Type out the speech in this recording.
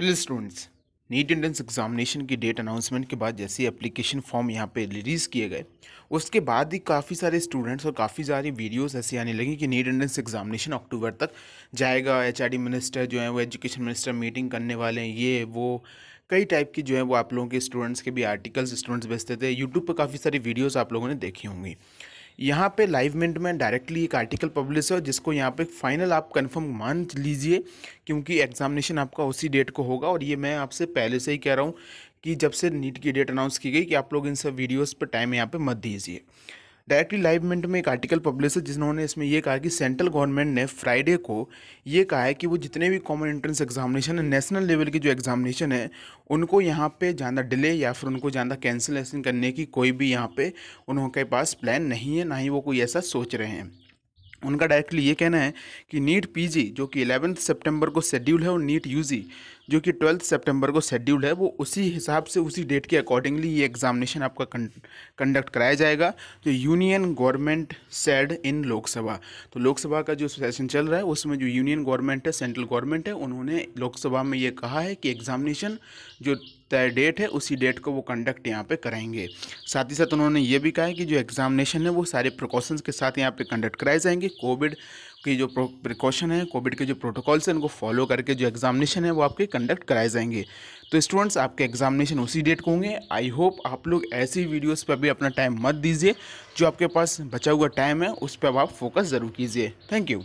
Hello students NEET entrance examination की date announcement के बाद जैसे एप्लीकेशन फॉर्म यहाँ पे रिलीज़ किए गए, उसके बाद ही काफ़ी सारे स्टूडेंट्स और काफ़ी सारी वीडियोस ऐसी आने लगी कि नीट एंट्रेंस एग्जामिनेशन अक्टूबर तक जाएगा। एचआरडी मिनिस्टर जो है, वो एजुकेशन मिनिस्टर मीटिंग करने वाले हैं, ये, वो, कई टाइप की जो है, वो आप लोगों के स्टूडेंट्स के भी आर्टिकल्स स्टूडेंट्स भेजते थे। यूट्यूब पर काफ़ी सारी वीडियोज़ आप लोगों ने देखी होंगी। यहाँ पे लाइव मिनट में डायरेक्टली एक आर्टिकल पब्लिश है जिसको यहाँ पे फाइनल आप कंफर्म मान लीजिए, क्योंकि एग्जामिनेशन आपका उसी डेट को होगा। और ये मैं आपसे पहले से ही कह रहा हूँ कि जब से नीट की डेट अनाउंस की गई, कि आप लोग इन सब वीडियोज़ पर टाइम यहाँ पर मत दीजिए। डायरेक्टली लाइव मिनट में एक आर्टिकल पब्लिश है, जिन्होंने इसमें यह कहा कि सेंट्रल गवर्नमेंट ने फ्राइडे को ये कहा है कि वो जितने भी कॉमन एंट्रेंस एग्जामिनेशन है नेशनल लेवल की जो एग्जामिनेशन है, उनको यहाँ पे ज़्यादा डिले या फिर उनको ज़्यादा कैंसिलेशन करने की कोई भी यहाँ पे उनके पास प्लान नहीं है, ना ही वो कोई ऐसा सोच रहे हैं। उनका डायरेक्टली ये कहना है कि नीट पीजी, जो कि एलेवेंथ सितंबर को शेड्यूल है, और नीट यूजी जो कि ट्वेल्थ सितंबर को शेड्यूल है, वो उसी हिसाब से, उसी डेट के अकॉर्डिंगली ये एग्जामिनेशन आपका कंडक्ट कराया जाएगा। जो union government said in Lok Sabha तो लोकसभा का जो सेशन चल रहा है, उसमें जो यूनियन गवर्नमेंट है सेंट्रल गवर्नमेंट है, उन्होंने लोकसभा में ये कहा है कि एग्जामिनेशन जो तय डेट है, उसी डेट को वो कंडक्ट यहाँ पे कराएँगे। साथ ही साथ उन्होंने ये भी कहा है कि जो एग्जामिनेशन है, वो सारे प्रिकॉशंस के साथ यहाँ पे कंडक्ट कराए जाएँगे। कोविड की जो प्रिकॉशन है कोविड के जो प्रोटोकॉल्स हैं, उनको फॉलो करके जो एग्जामिनेशन है, वो आपके कंडक्ट कराए जाएँगे। तो स्टूडेंट्स आपके एग्जामिनेशन उसी डेट को होंगे। आई होप आप लोग ऐसी वीडियोस पर भी अपना टाइम मत दीजिए। जो आपके पास बचा हुआ टाइम है, उस पर आप फोकस ज़रूर कीजिए। Thank you